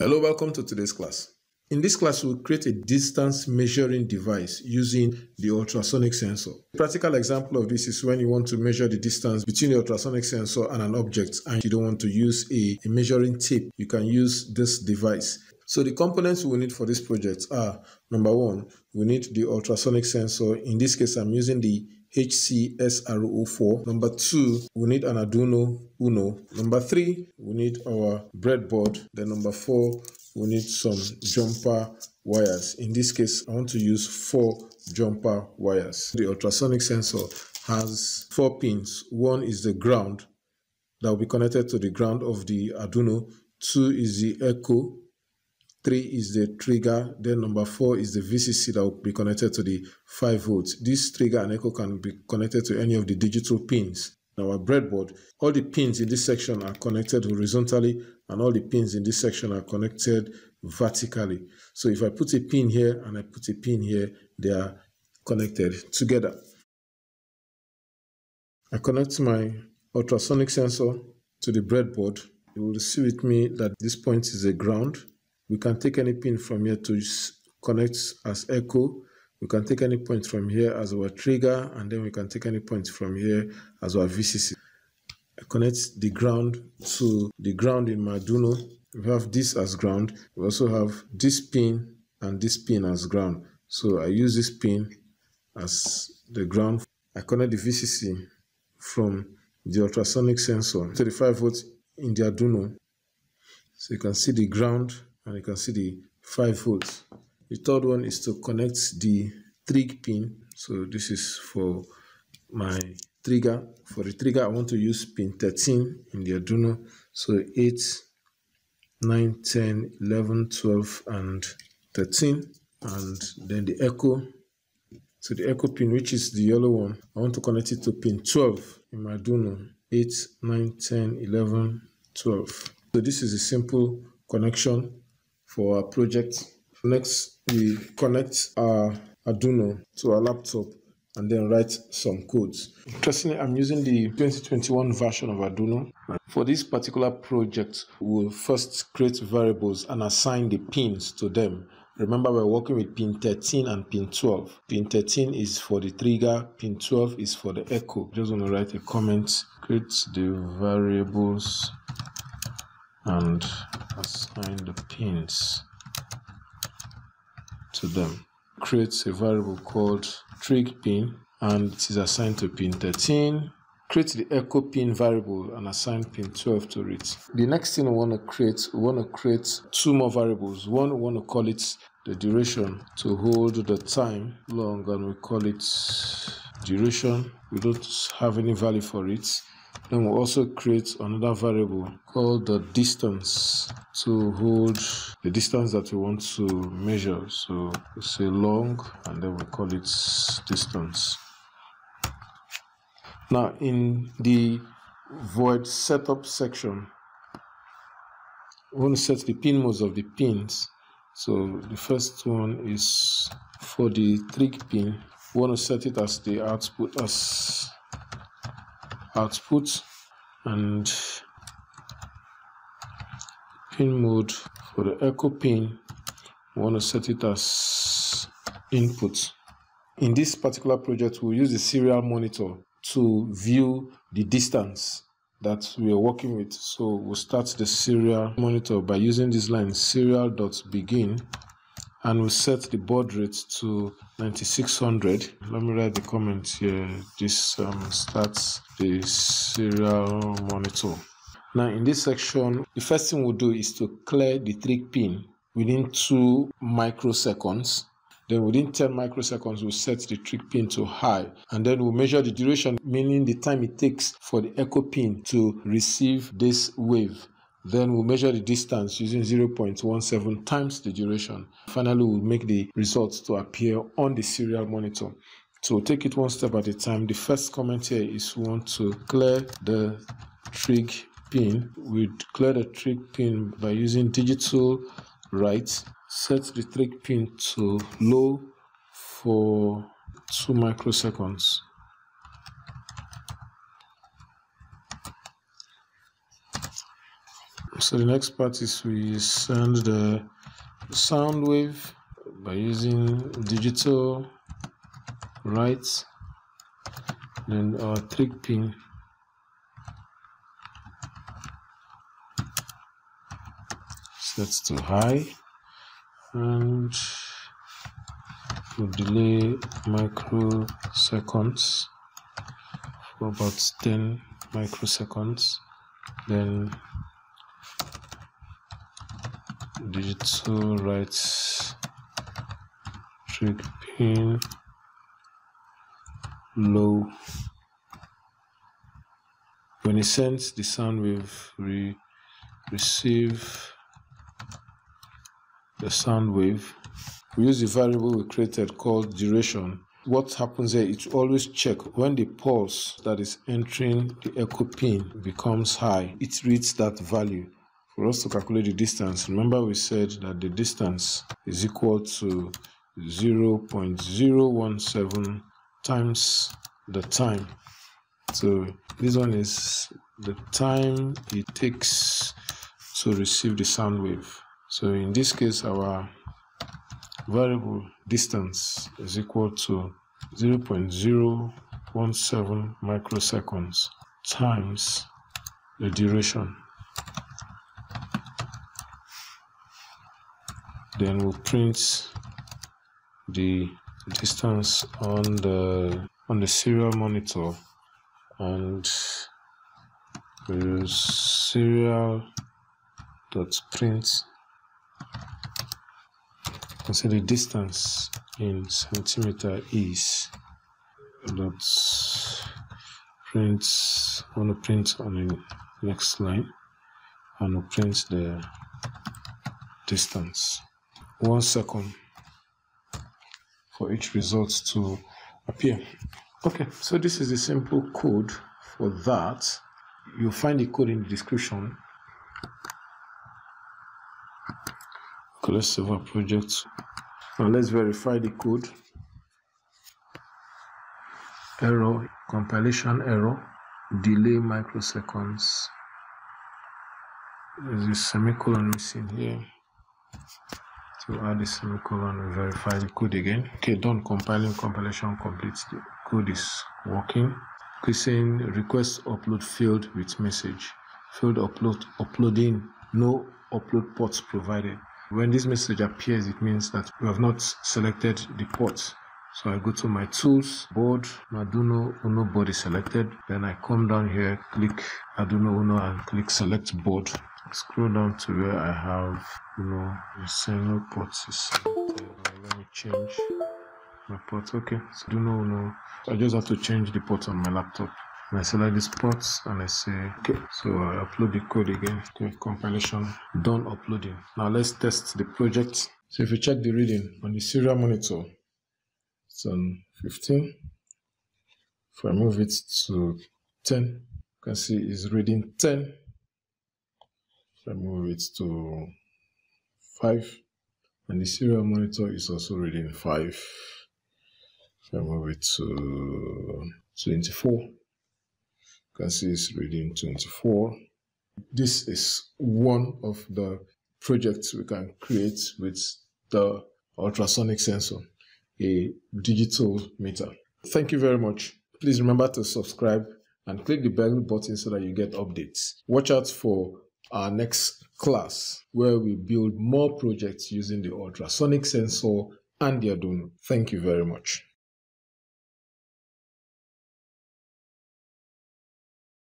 Hello, welcome to today's class. In this class, we'll create a distance measuring device using the ultrasonic sensor. A practical example of this is when you want to measure the distance between the ultrasonic sensor and an object and you don't want to use a, a measuring tape. You can use this device. So the components we need for this project are, number one, we need the ultrasonic sensor. In this case, I'm using the HCSR04. Number two, we need an Arduino Uno. Number three, we need our breadboard. Then number four, we need some jumper wires. In this case, I want to use four jumper wires. The ultrasonic sensor has four pins. One is the ground that will be connected to the ground of the Arduino. Two is the echo three is the trigger then number four is the vcc that will be connected to the 5 volts. This trigger and echo can be connected to any of the digital pins. In our breadboard all the pins in this section are connected horizontally and all the pins in this section are connected vertically. So if i put a pin here and i put a pin here they are connected together. I connect my ultrasonic sensor to the breadboard. You will see with me that this point is a ground we can take any pin from here to connect as echo. We can take any point from here as our trigger, and then we can take any point from here as our VCC. I connect the ground to the ground in my Arduino. We have this as ground. We also have this pin and this pin as ground. So I use this pin as the ground. I connect the VCC from the ultrasonic sensor 35 volts in the Arduino. So you can see the ground and you can see the 5 volts. The third one is to connect the trig pin. So this is for my trigger. For the trigger, I want to use pin 13 in the Arduino. So 8, 9, 10, 11, 12, and 13. And then the echo. So the echo pin, which is the yellow one, I want to connect it to pin 12 in my Arduino. 8, 9, 10, 11, 12. So this is a simple connection for our project. Next, we connect our Arduino to our laptop and then write some codes. Interestingly, I'm using the 2021 version of Arduino. For this particular project, we'll first create variables and assign the pins to them. Remember, we're working with pin 13 and pin 12. Pin 13 is for the trigger, pin 12 is for the echo. Just want to write a comment, create the variables and assign the pins to them. Creates a variable called trig pin and it is assigned to pin 13. Create the echo pin variable and assign pin 12 to it. The next thing we want to create, we want to create two more variables. One, we want to call it the duration to hold the time long and we call it duration. We don't have any value for it. Then we'll also create another variable called the distance to hold the distance that we want to measure. So we say long and then we call it distance. Now in the void setup section, we want to set the pin modes of the pins. So the first one is for the trig pin. We want to set it as the output as output and pin mode for the echo pin we want to set it as input. In this particular project we'll use the serial monitor to view the distance that we are working with. So we'll start the serial monitor by using this line serial.begin and we set the baud rate to 9600 let me write the comment here. This um, starts the serial monitor. Now in this section the first thing we'll do is to clear the trig pin within two microseconds. Then within 10 microseconds we'll set the trig pin to high. And then we'll measure the duration meaning the time it takes for the echo pin to receive this wave then we'll measure the distance using 0.17 times the duration. Finally, we'll make the results to appear on the serial monitor. So take it one step at a time. The first comment here is we want to clear the trig pin. We clear the trig pin by using digital write. Set the trig pin to low for 2 microseconds. So the next part is we send the sound wave by using digital write then our trig pin. Sets to high. And we delay microseconds for about 10 microseconds. Then digital write trig pin low. When it sends the sound wave we receive the sound wave we use the variable we created called duration. What happens here it always check. When the pulse that is entering the echo pin becomes high it reads that value for us to calculate the distance. Remember we said that the distance is equal to 0.017 times the time. So this one is the time it takes to receive the sound wave. So in this case our variable distance is equal to 0.017 microseconds times the duration then we'll print the distance on the on the serial monitor and we use serial dot print and say the distance in centimeter is. Dot print I want to print on the next line and we'll print the distance one second for each result to appear. Okay, so this is the simple code for that. You'll find the code in the description. Okay, let's save our project. Now let's verify the code. Error, compilation error, delay microseconds. There's a semicolon missing here to add the semicolon and verify the code again. Okay, done compiling compilation complete. The code is working. Click saying request upload failed with message. Failed upload uploading no upload ports provided. When this message appears, it means that we have not selected the ports So I go to my tools, board, Arduino Uno board is selected. Then I come down here, click Arduino Uno and click select board scroll down to where I have you know the single port is let me change my port. Okay so do know. I just have to change the port on my laptop. And I select this port and I say okay so I upload the code again. Okay compilation done uploading. Now let's test the project. So if you check the reading on the serial monitor it's on 15 if I move it to 10 you can see it's reading 10 I move it to 5 and the serial monitor is also reading 5 if I move it to 24 you can see it's reading 24 this is one of the projects we can create with the ultrasonic sensor a digital meter. Thank you very much. Please remember to subscribe and click the bell button so that you get updates. Watch out for our next class where we build more projects using the ultrasonic sensor and the Arduino. Thank you very much.